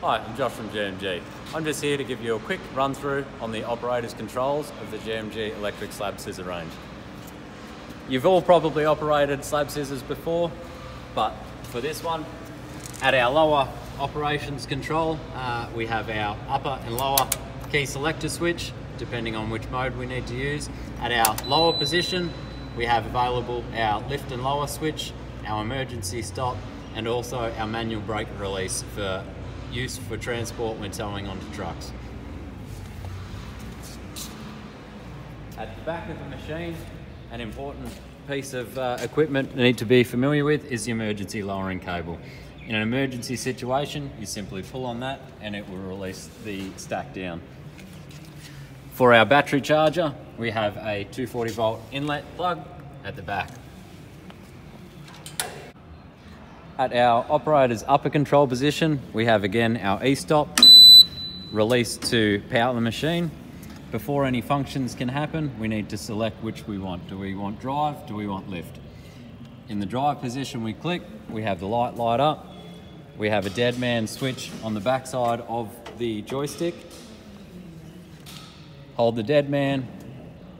Hi, I'm Josh from GMG. I'm just here to give you a quick run through on the operator's controls of the GMG electric slab scissor range. You've all probably operated slab scissors before, but for this one, at our lower operations control, uh, we have our upper and lower key selector switch, depending on which mode we need to use. At our lower position, we have available our lift and lower switch, our emergency stop, and also our manual brake release for use for transport when towing onto trucks. At the back of the machine, an important piece of uh, equipment you need to be familiar with is the emergency lowering cable. In an emergency situation, you simply pull on that and it will release the stack down. For our battery charger, we have a 240 volt inlet plug at the back. At our operator's upper control position, we have again our e-stop, release to power the machine. Before any functions can happen, we need to select which we want. Do we want drive? Do we want lift? In the drive position we click, we have the light light up. We have a dead man switch on the backside of the joystick. Hold the dead man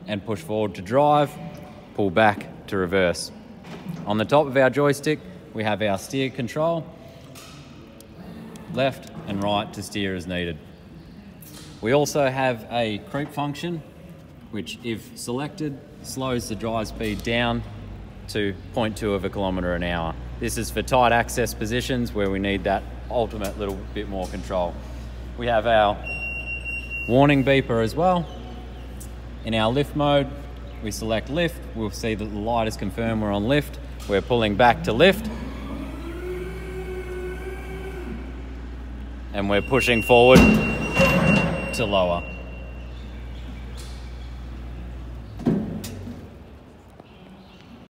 and push forward to drive, pull back to reverse. On the top of our joystick, we have our steer control, left and right to steer as needed. We also have a creep function, which if selected, slows the drive speed down to 0.2 of a kilometre an hour. This is for tight access positions where we need that ultimate little bit more control. We have our warning beeper as well. In our lift mode, we select lift. We'll see that the light is confirmed we're on lift. We're pulling back to lift. And we're pushing forward to lower.